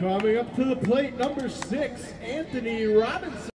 Coming up to the plate, number six, Anthony Robinson.